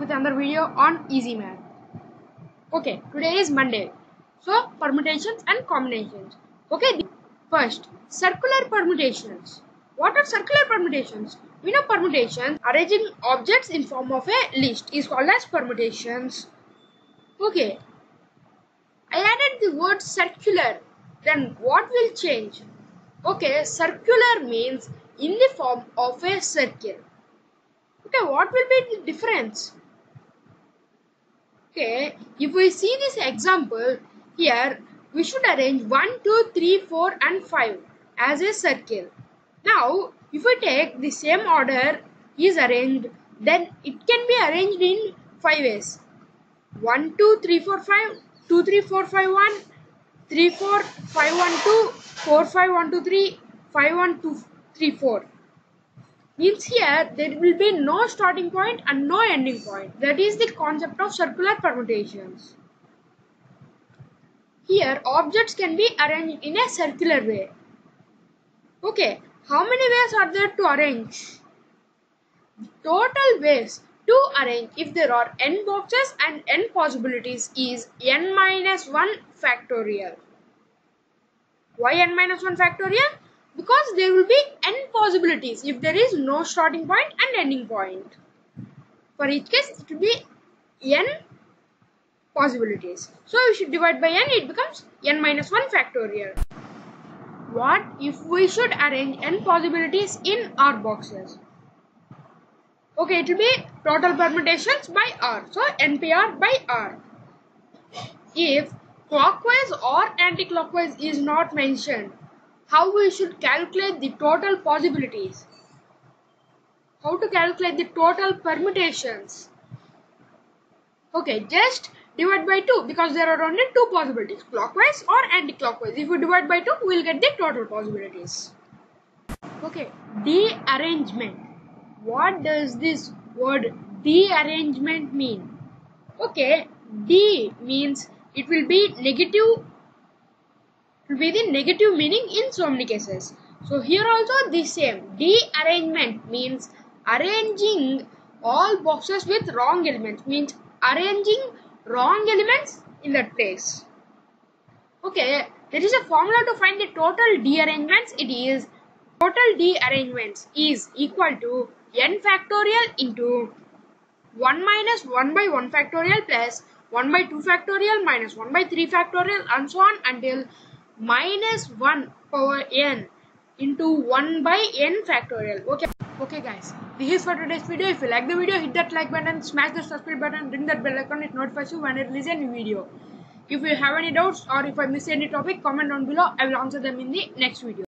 with another video on easy math. Okay, today is Monday. So, permutations and combinations. Okay, first, circular permutations. What are circular permutations? We know permutations, arranging objects in form of a list is called as permutations. Okay, I added the word circular. Then what will change? Okay, circular means in the form of a circle. Okay, what will be the difference? Okay, if we see this example, here we should arrange 1, 2, 3, 4 and 5 as a circle. Now, if we take the same order is arranged, then it can be arranged in 5 ways. 1, 2, 3, 4, 5, 2, 3, 4, 5, 1, 3, 4, 5, 1, 2, 4, 5, 1, 2, 3, 5, 1, 2, 3, 4 means here there will be no starting point and no ending point. That is the concept of circular permutations. Here objects can be arranged in a circular way. Okay, how many ways are there to arrange? Total ways to arrange if there are n boxes and n possibilities is n minus 1 factorial. Why n minus 1 factorial? Because there will be n possibilities if there is no starting point and ending point. For each case, it will be n possibilities. So we should divide by n, it becomes n minus 1 factorial. What if we should arrange n possibilities in R boxes? Okay, it will be total permutations by R. So NPR by R. If clockwise or anti-clockwise is not mentioned, how we should calculate the total possibilities. How to calculate the total permutations. Okay just divide by 2 because there are only two possibilities clockwise or anti-clockwise. If we divide by 2 we will get the total possibilities. Okay dearrangement. What does this word dearrangement mean? Okay d means it will be negative be the negative meaning in so many cases. So here also the same. Dearrangement means arranging all boxes with wrong elements. Means arranging wrong elements in that place. Okay, there is a formula to find the total dearrangements. It is total dearrangements is equal to n factorial into 1 minus 1 by 1 factorial plus 1 by 2 factorial minus 1 by 3 factorial and so on until minus 1 power n into 1 by n factorial. Okay. Okay guys. This is for today's video. If you like the video hit that like button smash the subscribe button ring that bell icon it notifies you when i release a new video. If you have any doubts or if i miss any topic comment down below. I will answer them in the next video